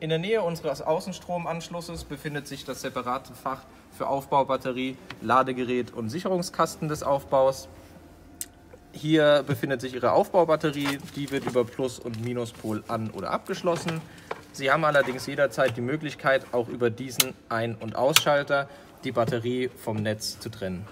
In der Nähe unseres Außenstromanschlusses befindet sich das separate Fach für Aufbaubatterie, Ladegerät und Sicherungskasten des Aufbaus. Hier befindet sich Ihre Aufbaubatterie, die wird über Plus- und Minuspol an- oder abgeschlossen. Sie haben allerdings jederzeit die Möglichkeit, auch über diesen Ein- und Ausschalter die Batterie vom Netz zu trennen.